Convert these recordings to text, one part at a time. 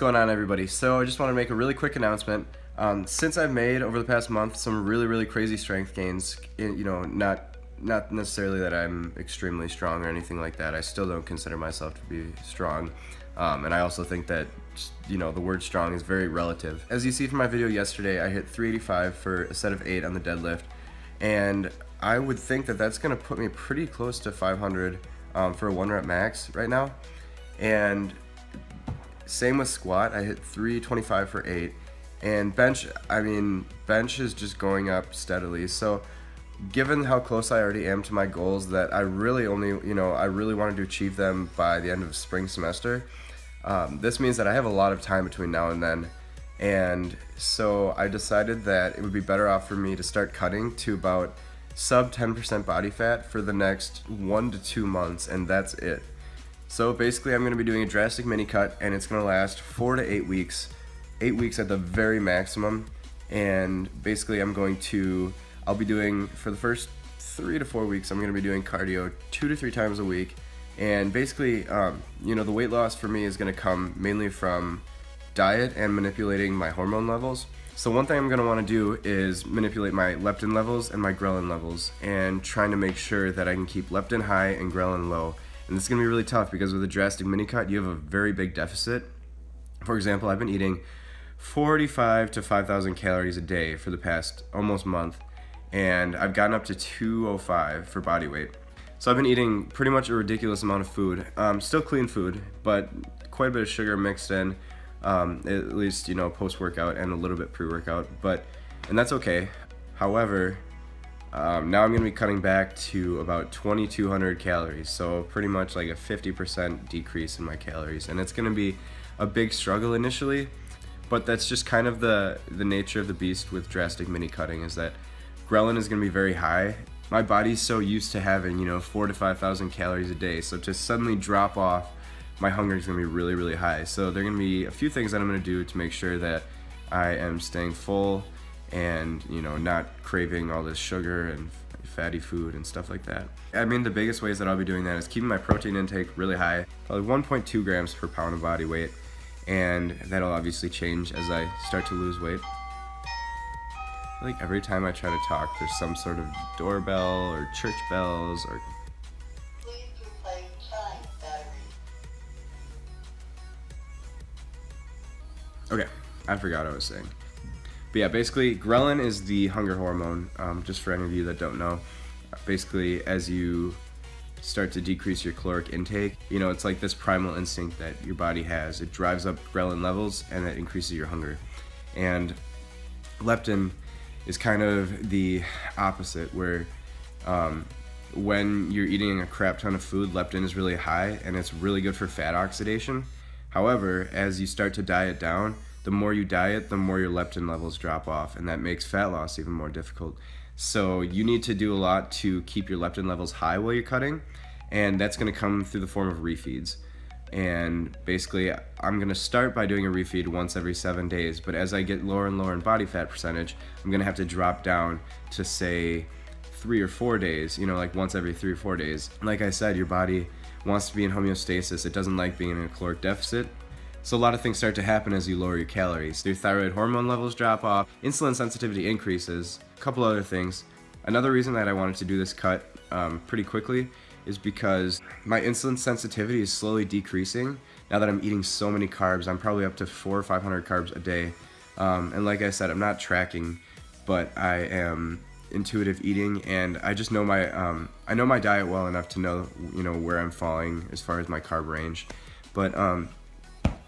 going on everybody? So I just want to make a really quick announcement. Um, since I've made over the past month some really really crazy strength gains, you know, not not necessarily that I'm extremely strong or anything like that. I still don't consider myself to be strong. Um, and I also think that, you know, the word strong is very relative. As you see from my video yesterday, I hit 385 for a set of eight on the deadlift. And I would think that that's going to put me pretty close to 500 um, for a one rep max right now. And same with squat, I hit 325 for eight. And bench, I mean, bench is just going up steadily. So given how close I already am to my goals that I really only, you know, I really wanted to achieve them by the end of spring semester, um, this means that I have a lot of time between now and then. And so I decided that it would be better off for me to start cutting to about sub 10% body fat for the next one to two months, and that's it. So basically, I'm going to be doing a drastic mini cut, and it's going to last four to eight weeks, eight weeks at the very maximum. And basically, I'm going to, I'll be doing for the first three to four weeks, I'm going to be doing cardio two to three times a week. And basically, um, you know, the weight loss for me is going to come mainly from diet and manipulating my hormone levels. So one thing I'm going to want to do is manipulate my leptin levels and my ghrelin levels and trying to make sure that I can keep leptin high and ghrelin low. And this is going to be really tough because with a drastic mini cut, you have a very big deficit. For example, I've been eating 45 to 5,000 calories a day for the past almost month and I've gotten up to 205 for body weight. So I've been eating pretty much a ridiculous amount of food. Um, still clean food, but quite a bit of sugar mixed in um, at least you know post workout and a little bit pre workout. But and that's okay. However, um, now I'm gonna be cutting back to about 2,200 calories, so pretty much like a 50% decrease in my calories, and it's gonna be a big struggle initially. But that's just kind of the the nature of the beast with drastic mini cutting is that ghrelin is gonna be very high. My body's so used to having you know four to five thousand calories a day, so to suddenly drop off my hunger is going to be really, really high. So there are going to be a few things that I'm going to do to make sure that I am staying full and, you know, not craving all this sugar and fatty food and stuff like that. I mean, the biggest ways that I'll be doing that is keeping my protein intake really high, probably 1.2 grams per pound of body weight, and that'll obviously change as I start to lose weight. like every time I try to talk, there's some sort of doorbell or church bells or Okay, I forgot what I was saying. But yeah, basically, ghrelin is the hunger hormone, um, just for any of you that don't know. Basically, as you start to decrease your caloric intake, you know, it's like this primal instinct that your body has. It drives up ghrelin levels and it increases your hunger. And leptin is kind of the opposite, where um, when you're eating a crap ton of food, leptin is really high and it's really good for fat oxidation. However, as you start to diet down, the more you diet, the more your leptin levels drop off, and that makes fat loss even more difficult. So you need to do a lot to keep your leptin levels high while you're cutting, and that's going to come through the form of refeeds. And basically, I'm going to start by doing a refeed once every seven days, but as I get lower and lower in body fat percentage, I'm going to have to drop down to say three or four days, you know, like once every three or four days. Like I said, your body wants to be in homeostasis. It doesn't like being in a caloric deficit. So a lot of things start to happen as you lower your calories. Your thyroid hormone levels drop off, insulin sensitivity increases, a couple other things. Another reason that I wanted to do this cut um, pretty quickly is because my insulin sensitivity is slowly decreasing now that I'm eating so many carbs. I'm probably up to four or 500 carbs a day. Um, and like I said, I'm not tracking, but I am intuitive eating, and I just know my um, I know my diet well enough to know you know where I'm falling as far as my carb range. But um,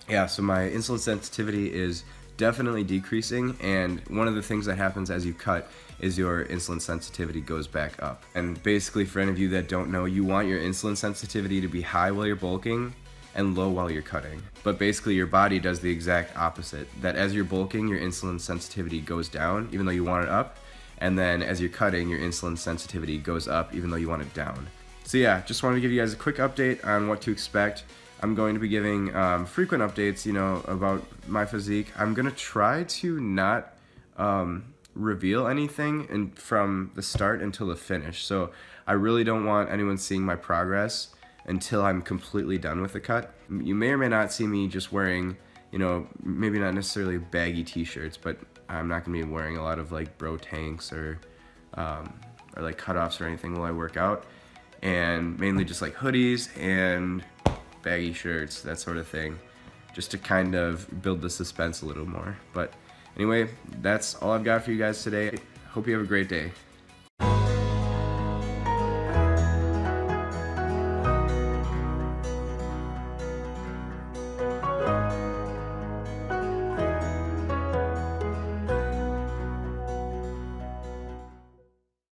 yeah, so my insulin sensitivity is definitely decreasing, and one of the things that happens as you cut is your insulin sensitivity goes back up. And basically, for any of you that don't know, you want your insulin sensitivity to be high while you're bulking and low while you're cutting. But basically, your body does the exact opposite. That as you're bulking, your insulin sensitivity goes down, even though you want it up and then as you're cutting, your insulin sensitivity goes up even though you want it down. So yeah, just wanted to give you guys a quick update on what to expect. I'm going to be giving um, frequent updates, you know, about my physique. I'm gonna try to not um, reveal anything in, from the start until the finish. So I really don't want anyone seeing my progress until I'm completely done with the cut. You may or may not see me just wearing you know, maybe not necessarily baggy t-shirts, but I'm not gonna be wearing a lot of like bro tanks or, um, or like cutoffs or anything while I work out. And mainly just like hoodies and baggy shirts, that sort of thing. Just to kind of build the suspense a little more. But anyway, that's all I've got for you guys today. Hope you have a great day.